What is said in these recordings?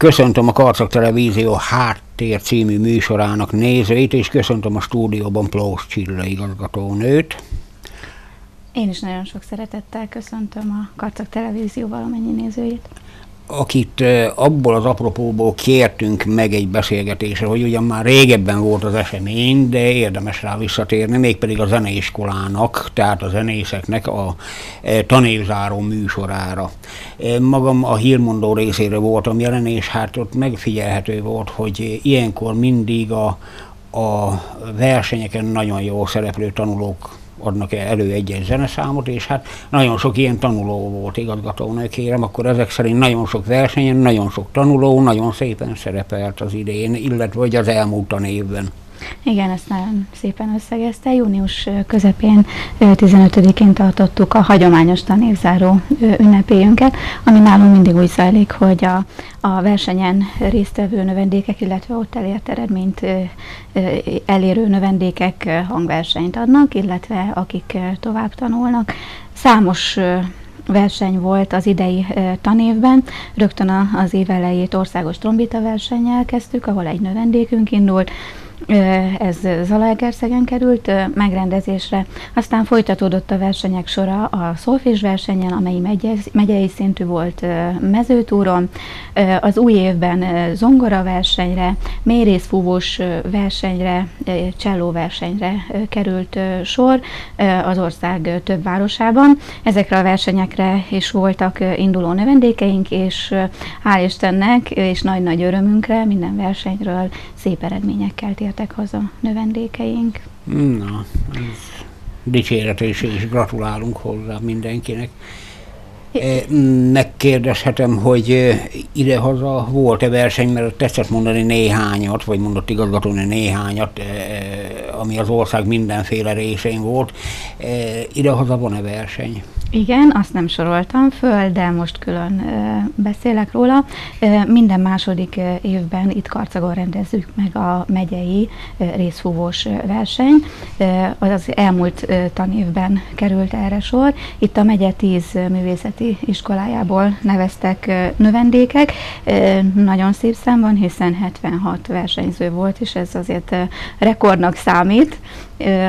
Köszöntöm a Karcak Televízió Háttér című műsorának nézőit, és köszöntöm a stúdióban Plós Csilla igazgatónőt. Én is nagyon sok szeretettel köszöntöm a Karcak Televízió valamennyi nézőit akit abból az apropóból kértünk meg egy beszélgetésre, hogy ugyan már régebben volt az esemény, de érdemes rá visszatérni, mégpedig a zeneiskolának, tehát a zenészeknek a tanévzáró műsorára. Magam a hírmondó részére voltam jelen, és hát ott megfigyelhető volt, hogy ilyenkor mindig a, a versenyeken nagyon jól szereplő tanulók adnak elő egy-egy zeneszámot, és hát nagyon sok ilyen tanuló volt igazgatónő, kérem, akkor ezek szerint nagyon sok versenyen, nagyon sok tanuló, nagyon szépen szerepelt az idén, illetve hogy az elmúlt tanévben. Igen, ezt nagyon szépen összegezte. Június közepén 15-én tartottuk a hagyományos tanévzáró ünnepélyünket, ami nálunk mindig úgy zajlik, hogy a, a versenyen résztvevő növendékek, illetve ott elért eredményt elérő növendékek hangversenyt adnak, illetve akik tovább tanulnak. Számos verseny volt az idei tanévben. Rögtön az év elejét országos trombita versennyel kezdtük, ahol egy növendékünk indult, ez Zalaegerszegen került megrendezésre. Aztán folytatódott a versenyek sora a szolfés versenyen, amely megyei, megyei szintű volt mezőtúron. Az új évben zongora versenyre, mérészfúvós versenyre, cselló versenyre került sor az ország több városában. Ezekre a versenyekre is voltak induló növendékeink, és hál' Istennek, és nagy-nagy örömünkre minden versenyről szép eredményekkel tért tértek haza növendékeink. Na, ez dicséretes, és gratulálunk hozzá mindenkinek. E, megkérdezhetem, hogy e, idehaza volt-e verseny, mert tetszett mondani néhányat, vagy mondott igazgatóni néhányat, e, ami az ország mindenféle részén volt. Idehaza van-e verseny? Igen, azt nem soroltam föl, de most külön beszélek róla. Minden második évben itt Karcagon rendezzük meg a megyei részfúvós verseny. Az elmúlt tanévben került erre sor. Itt a megye 10 művészeti iskolájából neveztek növendékek. Nagyon szép szám van, hiszen 76 versenyző volt, és ez azért rekordnak számít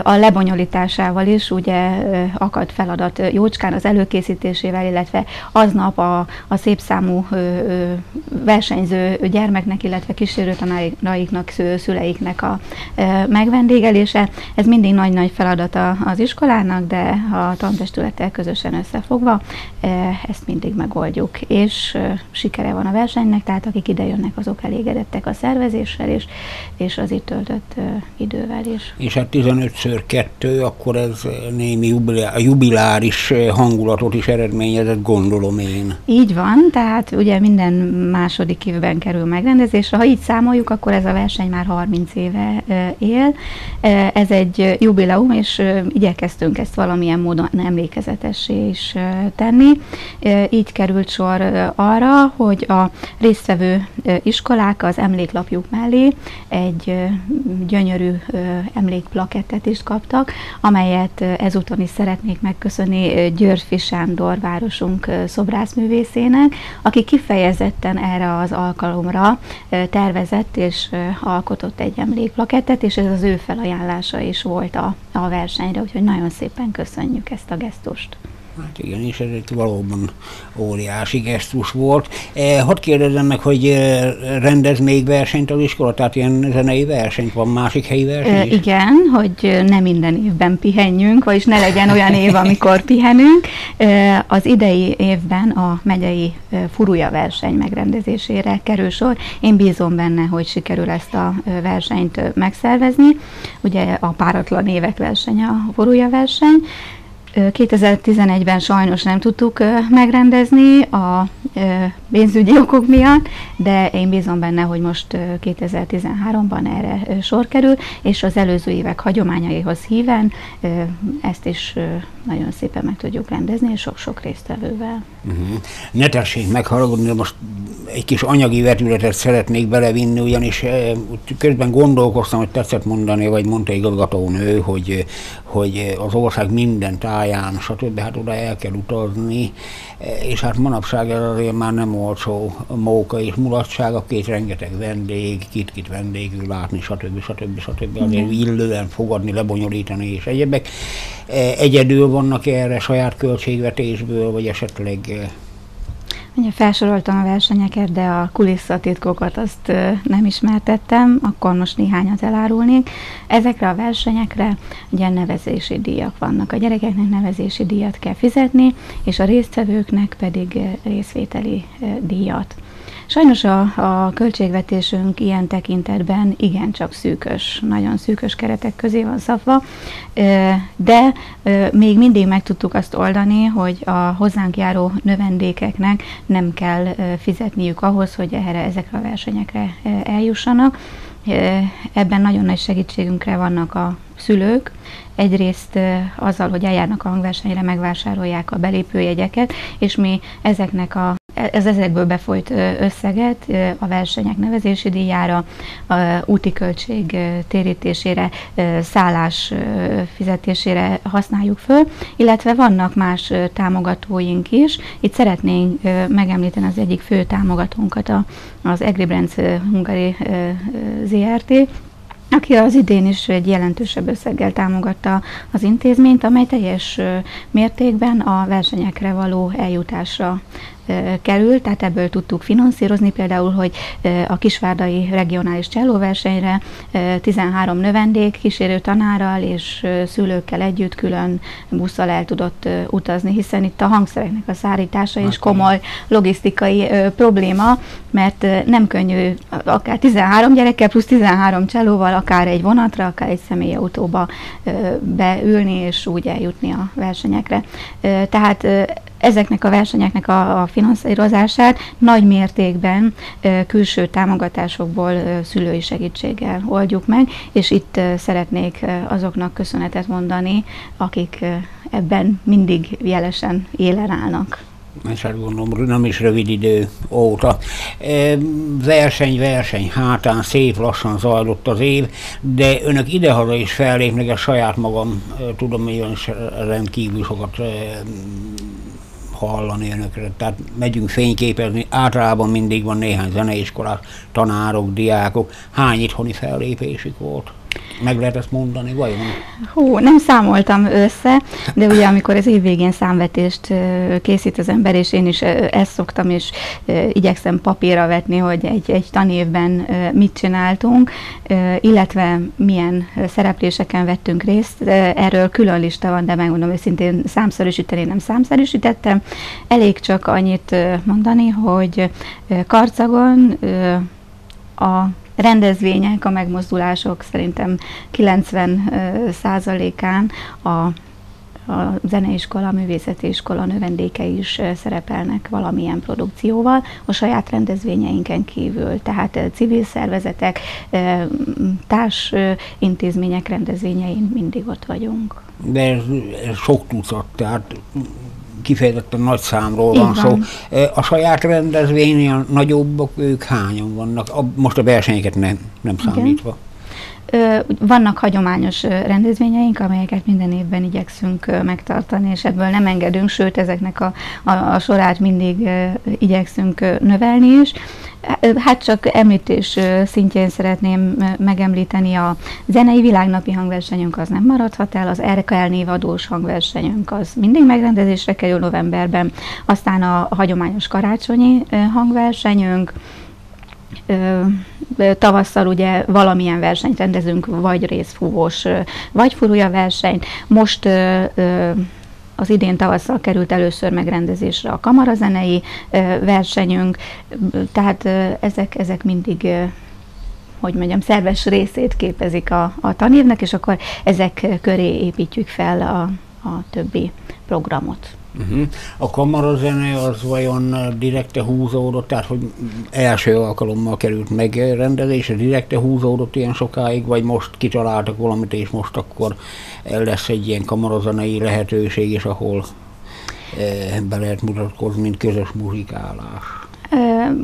a lebonyolításával is ugye akadt feladat jócskán az előkészítésével, illetve aznap a, a szép számú versenyző gyermeknek, illetve kísérőtanáraiknak, szüleiknek a megvendégelése. Ez mindig nagy-nagy feladata az iskolának, de a tantestülettel közösen összefogva ezt mindig megoldjuk. És sikere van a versenynek, tehát akik ide jönnek, azok elégedettek a szervezéssel és, és az itt töltött idővel is. És hát 15 15x2, akkor ez némi jubilá, jubiláris hangulatot is eredményezett, gondolom én. Így van, tehát ugye minden második évben kerül megrendezésre. Ha így számoljuk, akkor ez a verseny már 30 éve él. Ez egy jubileum, és igyekeztünk ezt valamilyen módon emlékezetessé is tenni. Így került sor arra, hogy a résztvevő iskolák az emléklapjuk mellé egy gyönyörű emlékplakett projektet is kaptak, amelyet ezúton is szeretnék megköszönni Györfi Sándor városunk szobrászművészének, aki kifejezetten erre az alkalomra tervezett és alkotott egy emlékplakettet, és ez az ő felajánlása is volt a, a versenyre, úgyhogy nagyon szépen köszönjük ezt a gesztust. Hát igen, és ez egy valóban óriási gesztus volt. E, hadd kérdezzem meg, hogy e, rendez még versenyt az iskola, tehát ilyen zenei versenyt van, másik helyi verseny e, Igen, hogy ne minden évben pihenjünk, vagyis ne legyen olyan év, amikor pihenünk. E, az idei évben a megyei e, furúja verseny megrendezésére kerül sor. Én bízom benne, hogy sikerül ezt a versenyt megszervezni. Ugye a páratlan évek versenye a furúja verseny. 2011-ben sajnos nem tudtuk megrendezni a pénzügyi okok miatt, de én bízom benne, hogy most 2013-ban erre sor kerül, és az előző évek hagyományaihoz híven ezt is nagyon szépen meg tudjuk rendezni, és sok-sok résztvevővel. Uh-huh. Ne tessék megharagudni, de most egy kis anyagi vetületet szeretnék belevinni, ugyanis közben gondolkoztam, hogy tetszett mondani, vagy mondta igazgatónő, hogy, hogy az ország minden táján, stb. hát oda el kell utazni, és hát manapság ez azért már nem olcsó móka és mulatság, a két rengeteg vendég, kit-kit vendégül látni, stb. stb. stb. azért illően fogadni, lebonyolítani és egyebek. Egyedül vannak erre saját költségvetésből, vagy esetleg Ugye felsoroltam a versenyeket, de a kulisszatitkokat azt nem ismertettem, akkor most néhányat elárulnék. Ezekre a versenyekre ugye nevezési díjak vannak. A gyerekeknek nevezési díjat kell fizetni, és a résztvevőknek pedig részvételi díjat. Sajnos a, a költségvetésünk ilyen tekintetben igencsak szűkös, nagyon szűkös keretek közé van szafva, de még mindig meg tudtuk azt oldani, hogy a hozzánk járó növendékeknek nem kell fizetniük ahhoz, hogy erre, ezekre a versenyekre eljussanak. Ebben nagyon nagy segítségünkre vannak a szülők. Egyrészt azzal, hogy eljárnak a hangversenyre, megvásárolják a belépőjegyeket, és mi ezeknek a ez ezekből befolyt összeget a versenyek nevezési díjára, a úti költség térítésére, szállás fizetésére használjuk föl, illetve vannak más támogatóink is. Itt szeretnénk megemlíteni az egyik fő támogatónkat, az Agribrands Hungary ZRT, aki az idén is egy jelentősebb összeggel támogatta az intézményt, amely teljes mértékben a versenyekre való eljutásra kerül, tehát ebből tudtuk finanszírozni például, hogy a Kisvárdai regionális csellóversenyre 13 növendék kísérő tanárral és szülőkkel együtt külön busszal el tudott utazni, hiszen itt a hangszereknek a szállítása is komoly logisztikai probléma, mert nem könnyű akár 13 gyerekkel plusz 13 csellóval, akár egy vonatra, akár egy személyautóba beülni és úgy eljutni a versenyekre. Tehát ezeknek a versenyeknek a, a finanszírozását nagy mértékben külső támogatásokból szülői segítséggel oldjuk meg, és itt szeretnék azoknak köszönetet mondani, akik ebben mindig jelesen élen állnak és hát gondolom nem is rövid idő óta. Verseny, verseny hátán szép lassan zajlott az év, de önök idehaza is fellépnek, a saját magam tudom, hogy rendkívül sokat hallani önökre. Tehát megyünk fényképezni, általában mindig van néhány zeneiskolás, tanárok, diákok. Hány itthoni fellépésük volt? Meg lehet ezt mondani, vajon? Hú, nem számoltam össze, de ugye amikor az év végén számvetést készít az ember, és én is ezt szoktam, és igyekszem papírra vetni, hogy egy, egy tanévben mit csináltunk, illetve milyen szerepléseken vettünk részt. Erről külön lista van, de megmondom őszintén számszerűsíteni nem számszerűsítettem. Elég csak annyit mondani, hogy Karcagon a rendezvények, a megmozdulások szerintem 90 százalékán a a zeneiskola, a művészeti iskola növendéke is szerepelnek valamilyen produkcióval a saját rendezvényeinken kívül. Tehát civil szervezetek, társ intézmények rendezvényein mindig ott vagyunk. De ez, ez sok tucat, tehát kifejezetten nagy számról van, van szó. A saját rendezvénynél nagyobbak, ők hányan vannak? A, most a versenyeket nem, nem számítva. Vannak hagyományos rendezvényeink, amelyeket minden évben igyekszünk megtartani, és ebből nem engedünk, sőt, ezeknek a, a, a sorát mindig igyekszünk növelni is. Hát csak említés szintjén szeretném megemlíteni a zenei világnapi hangversenyünk az nem maradhat el, az RKL névadós hangversenyünk az mindig megrendezésre kerül novemberben, aztán a hagyományos karácsonyi hangversenyünk, tavasszal ugye valamilyen versenyt rendezünk, vagy részfúvós, vagy furúja versenyt. Most az idén tavasszal került először megrendezésre a kamarazenei versenyünk, tehát ezek, ezek mindig hogy mondjam, szerves részét képezik a, a tanévnek, és akkor ezek köré építjük fel a, a többi programot. Uh-huh. A kamarazene az vajon direkte húzódott, tehát hogy első alkalommal került megrendezésre, direkte húzódott ilyen sokáig, vagy most kitaláltak valamit, és most akkor lesz egy ilyen kamarazenei lehetőség, és ahol eh, be lehet mutatkozni, mint közös muzsikálás?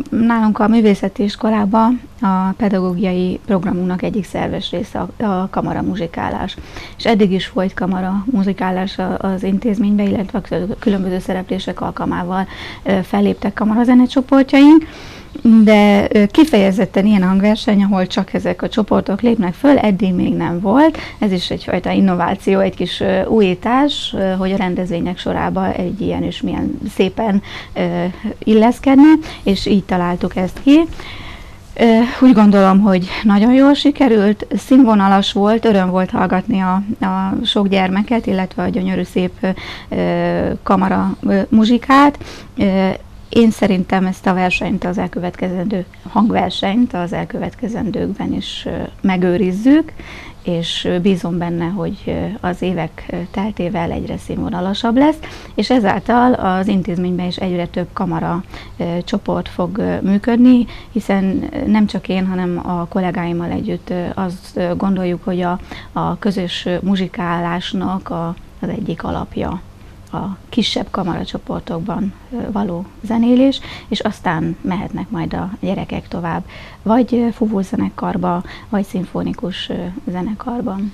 Nálunk a művészeti iskolában a pedagógiai programunknak egyik szerves része a, kamara muzsikálás. És eddig is folyt kamara muzsikálás az intézménybe, illetve a különböző szereplések alkalmával felléptek kamara zenecsoportjaink de kifejezetten ilyen hangverseny, ahol csak ezek a csoportok lépnek föl, eddig még nem volt. Ez is egyfajta innováció, egy kis újítás, hogy a rendezvények sorába egy ilyen is milyen szépen illeszkedne, és így találtuk ezt ki. Úgy gondolom, hogy nagyon jól sikerült, színvonalas volt, öröm volt hallgatni a, a sok gyermeket, illetve a gyönyörű szép kamara muzsikát. Én szerintem ezt a versenyt, az elkövetkezendő hangversenyt az elkövetkezendőkben is megőrizzük, és bízom benne, hogy az évek teltével egyre színvonalasabb lesz, és ezáltal az intézményben is egyre több kamara csoport fog működni, hiszen nem csak én, hanem a kollégáimmal együtt azt gondoljuk, hogy a, a közös muzsikálásnak a, az egyik alapja a kisebb kamaracsoportokban való zenélés, és aztán mehetnek majd a gyerekek tovább, vagy fúvózenekarba, vagy szimfonikus zenekarban.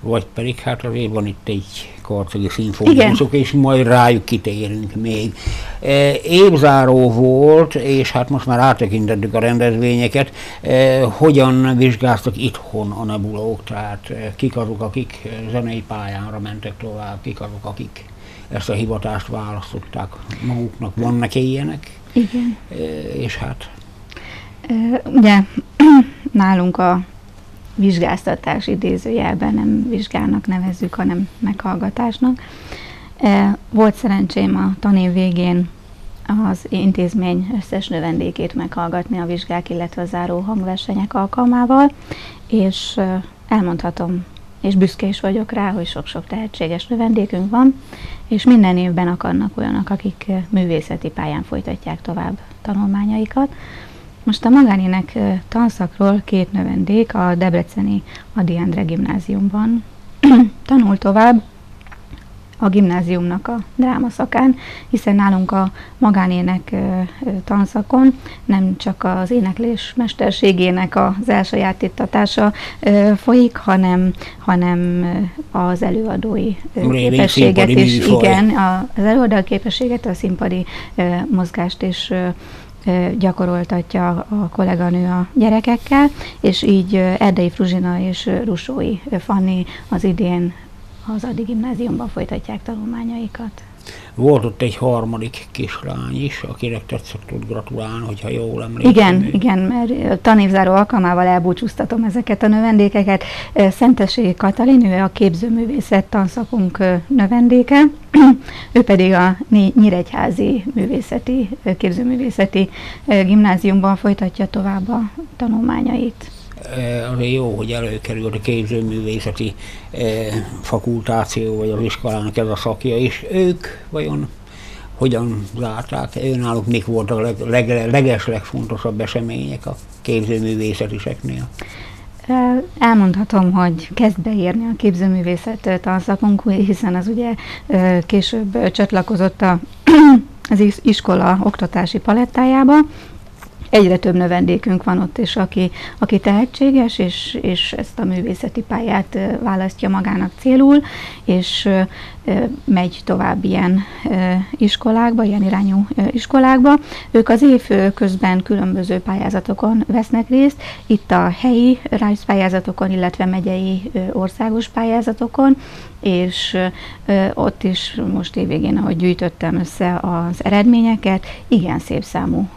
Vagy pedig hát azért van itt egy karcagi szimfonikusok, és majd rájuk kitérünk még. E, évzáró volt, és hát most már áttekintettük a rendezvényeket. E, hogyan vizsgáztak itthon a nebulók, tehát e, kik azok, akik zenei pályára mentek tovább, kik azok, akik ezt a hivatást választották maguknak. Vannak -e ilyenek? Igen. És hát? Ugye nálunk a vizsgáztatás idézőjelben nem vizsgálnak nevezzük, hanem meghallgatásnak. Volt szerencsém a tanév végén az intézmény összes növendékét meghallgatni a vizsgák, illetve a záró hangversenyek alkalmával, és elmondhatom és büszke is vagyok rá, hogy sok-sok tehetséges növendékünk van, és minden évben akarnak olyanok, akik eh, művészeti pályán folytatják tovább tanulmányaikat. Most a magánének eh, tanszakról két növendék a Debreceni Adi Endre gimnáziumban tanul tovább, a gimnáziumnak a drámaszakán, hiszen nálunk a magánének tanszakon nem csak az éneklés mesterségének az elsajátítatása folyik, hanem, hanem az előadói képességet is. Igen, az előadói képességet, a színpadi mozgást is gyakoroltatja a kolléganő a gyerekekkel, és így Erdei Fruzsina és Rusói Fanni az idén az Adi gimnáziumban folytatják tanulmányaikat. Volt ott egy harmadik kislány is, akinek tetszett tud gratulálni, hogyha jól emlékszem. Igen, igen, mert tanévzáró alkalmával elbúcsúztatom ezeket a növendékeket. Szentesi Katalin, ő a képzőművészet tanszakunk növendéke, ő pedig a Nyíregyházi művészeti, képzőművészeti gimnáziumban folytatja tovább a tanulmányait. Eh, azért jó, hogy előkerült a képzőművészeti eh, fakultáció, vagy az iskolának ez a szakja, és ők vajon hogyan látták, önállók mik voltak a leg, leg, leges, legfontosabb események a képzőművészetiseknél? Eh, elmondhatom, hogy kezd beírni a képzőművészet tanszakunk, hiszen az ugye később csatlakozott a, az iskola oktatási palettájába, egyre több növendékünk van ott, és aki, aki tehetséges, és, és ezt a művészeti pályát választja magának célul, és megy tovább ilyen iskolákba, ilyen irányú iskolákba. Ők az év közben különböző pályázatokon vesznek részt, itt a helyi rajzpályázatokon, illetve megyei országos pályázatokon, és ott is most évvégén, ahogy gyűjtöttem össze az eredményeket, igen szép számú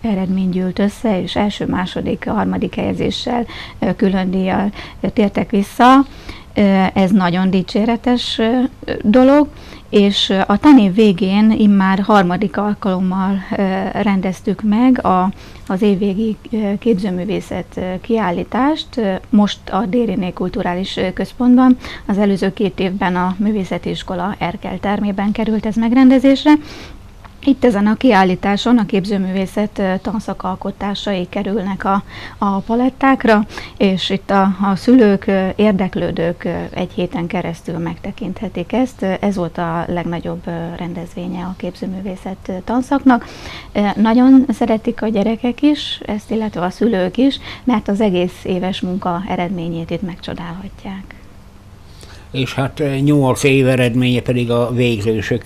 eredmény gyűlt össze, és első, második, harmadik helyezéssel külön díjjal tértek vissza, ez nagyon dicséretes dolog, és a tanév végén immár harmadik alkalommal rendeztük meg a, az évvégi képzőművészet kiállítást, most a Dériné Kulturális Központban, az előző két évben a Művészeti Iskola Erkel termében került ez megrendezésre, Itt ezen a kiállításon a képzőművészet tanszakalkotásai kerülnek a, a palettákra, és itt a, a szülők, érdeklődők egy héten keresztül megtekinthetik ezt. Ez volt a legnagyobb rendezvénye a képzőművészet tanszaknak. Nagyon szeretik a gyerekek is, ezt illetve a szülők is, mert az egész éves munka eredményét itt megcsodálhatják és hát 8 év eredménye pedig a végzősök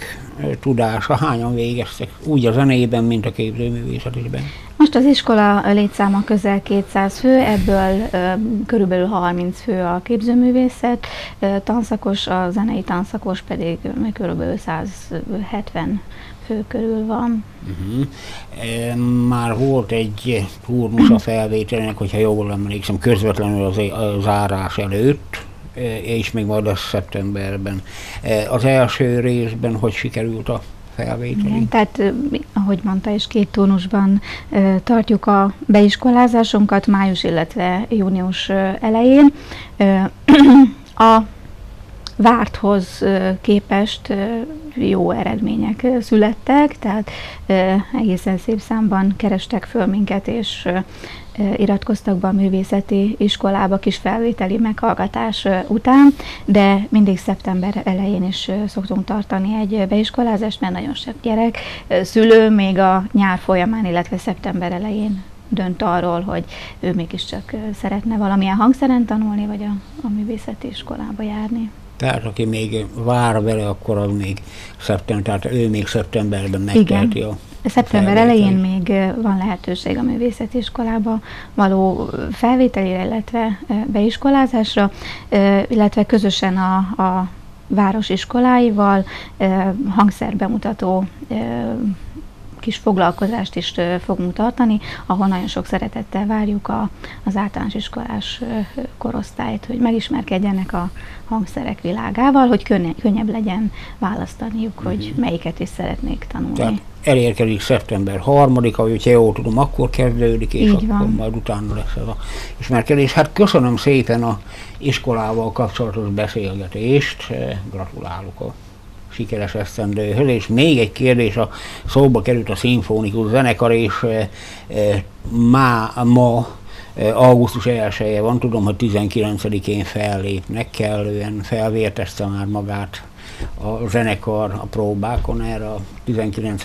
tudása. Hányan végeztek úgy a zenében, mint a képzőművészetében? Most az iskola létszáma közel 200 fő, ebből ö, körülbelül 30 fő a képzőművészet, ö, tanszakos, a zenei tanszakos pedig körülbelül 170 fő körül van. Uh-huh. Már volt egy turnus a felvételnek, hogyha jól emlékszem, közvetlenül az, az árás előtt, és még majd a szeptemberben. Az első részben hogy sikerült a felvételi? Tehát, ahogy mondta, és két tónusban tartjuk a beiskolázásunkat május, illetve június elején. A várthoz képest jó eredmények születtek, tehát egészen szép számban kerestek föl minket, és iratkoztak be a művészeti iskolába kis felvételi meghallgatás után, de mindig szeptember elején is szoktunk tartani egy beiskolázást, mert nagyon sok gyerek, szülő még a nyár folyamán, illetve szeptember elején dönt arról, hogy ő mégiscsak szeretne valamilyen hangszeren tanulni, vagy a, a művészeti iskolába járni. Tehát aki még vár vele, akkor az még szeptember, tehát ő még szeptemberben megteheti a Szeptember elején még van lehetőség a művészeti iskolába való felvételére, illetve beiskolázásra, illetve közösen a, a város iskoláival hangszerbemutató kis foglalkozást is fogunk tartani, ahol nagyon sok szeretettel várjuk a, az általános iskolás korosztályt, hogy megismerkedjenek a hangszerek világával, hogy könnyebb legyen választaniuk, hogy mhm. melyiket is szeretnék tanulni. Tehát elérkezik szeptember 3-a, hogyha jól tudom, akkor kezdődik, és Így akkor van. majd utána lesz ez a ismerkedés. Hát köszönöm szépen a iskolával kapcsolatos beszélgetést, gratulálok a sikeres esztendőhöz, és még egy kérdés, a szóba került a szimfonikus zenekar, és e, e, má, ma e, augusztus 1 van, tudom, hogy 19-én fellépnek, kellően felvértezte már magát a zenekar a próbákon erre a 19.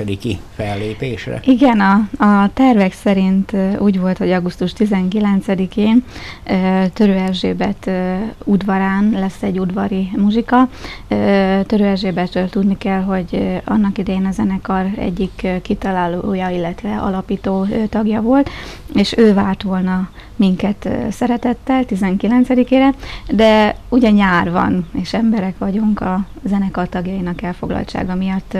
fellépésre? Igen, a, a tervek szerint úgy volt, hogy augusztus 19-én Törő Erzsébet udvarán lesz egy udvari muzsika. Törő Erzsébetről tudni kell, hogy annak idején a zenekar egyik kitalálója, illetve alapító tagja volt, és ő várt volna minket szeretettel 19-ére, de ugye nyár van, és emberek vagyunk a zenekar tagjainak elfoglaltsága miatt.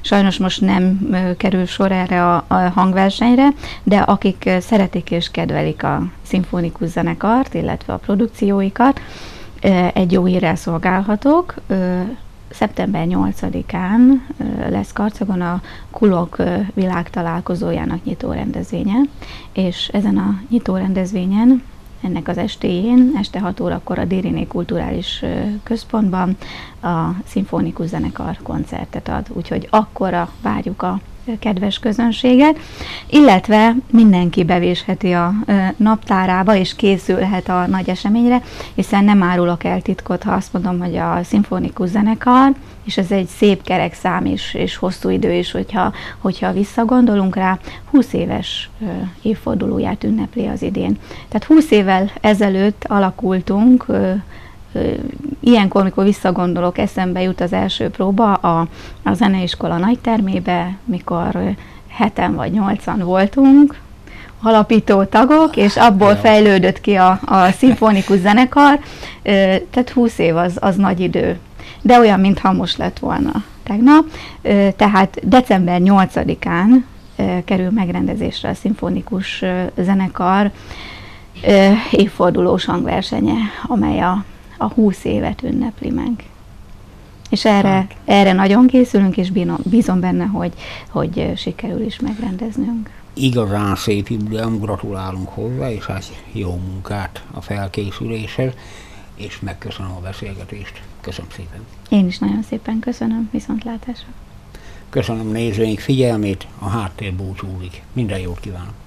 Sajnos most nem kerül sor erre a, a hangversenyre, de akik szeretik és kedvelik a szimfonikus zenekart, illetve a produkcióikat, egy jó hírrel szolgálhatok szeptember 8-án lesz Karcagon a Kulok világtalálkozójának nyitó rendezvénye, és ezen a nyitó rendezvényen ennek az estéjén, este 6 órakor a Dériné Kulturális Központban a Szimfonikus Zenekar koncertet ad, úgyhogy akkora várjuk a kedves közönséget, illetve mindenki bevésheti a naptárába, és készülhet a nagy eseményre, hiszen nem árulok el titkot, ha azt mondom, hogy a szimfonikus zenekar, és ez egy szép kerek szám is, és hosszú idő is, hogyha, hogyha visszagondolunk rá, 20 éves évfordulóját ünnepli az idén. Tehát 20 évvel ezelőtt alakultunk, ilyenkor, amikor visszagondolok, eszembe jut az első próba a, a zeneiskola nagytermébe, mikor heten vagy nyolcan voltunk, alapító tagok, és abból fejlődött ki a, a szimfonikus zenekar, tehát 20 év az, az nagy idő, de olyan, mintha most lett volna tegnap. Tehát december 8-án kerül megrendezésre a szimfonikus zenekar évfordulós hangversenye, amely a a 20 évet ünnepli meg. És erre, hát. erre nagyon készülünk, és bízom, benne, hogy, hogy sikerül is megrendeznünk. Igazán szép jubileum, gratulálunk hozzá, és hát jó munkát a felkészüléshez, és megköszönöm a beszélgetést. Köszönöm szépen. Én is nagyon szépen köszönöm, viszontlátásra. Köszönöm nézőink figyelmét, a háttér búcsúzik. Minden jót kívánok!